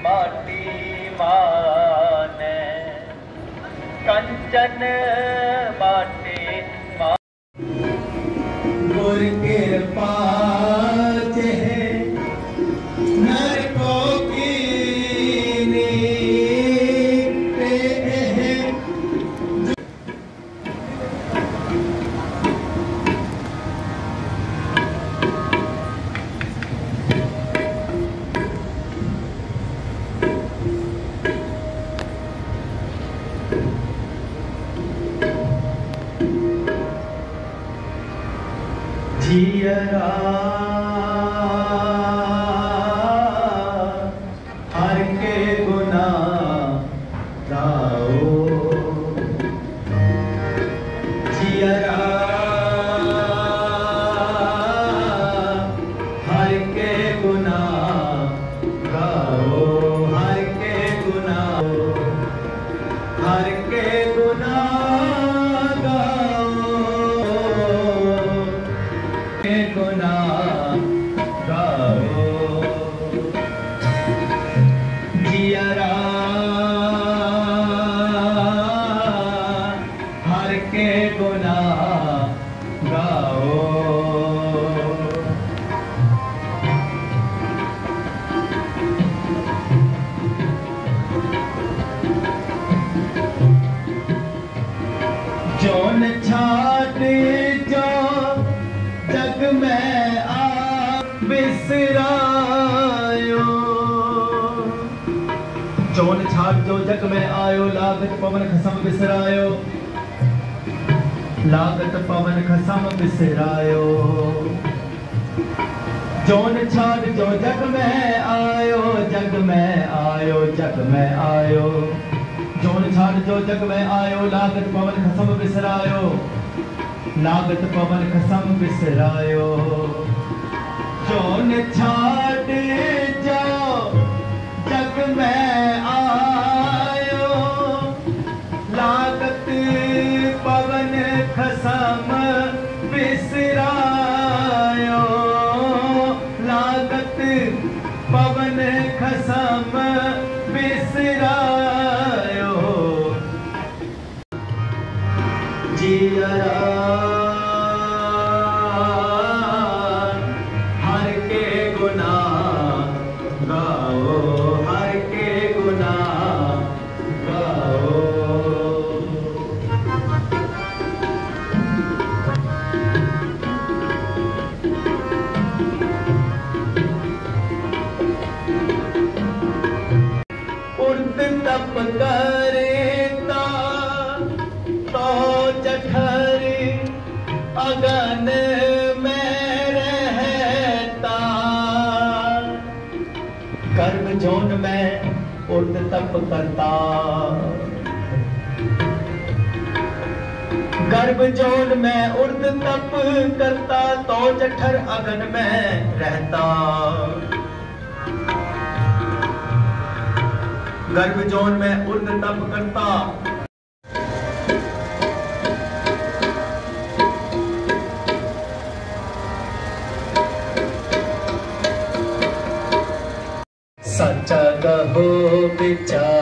ਮਾਟੀ ਮਾਨੇ ਕੰਚਨ ਮਾਟੀ Dia में आ बिसरायो zone छाट जो जग में आयो लागत पवन खसम बिसरायो लागत पवन खसम बिसरायो जोन छाट जो जग में आयो जग में आयो जग में आयो जोन छाट जो जग में आयो लागत पवन खसम बिसरायो। लागत पवन खसम बिसरायो। लागत पवन खसम बिसरायो। लागत पवन खसम जियरा गुना हर के गुना गाओ। तप करेता तो जठर अगन जोन में उर्द तप करता। गर्भ जोन में उर्द तप करता तो जठर अगन में रहता। गर्भ जोन में उर्द तप करता सोपि विचार